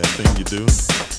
that thing you do.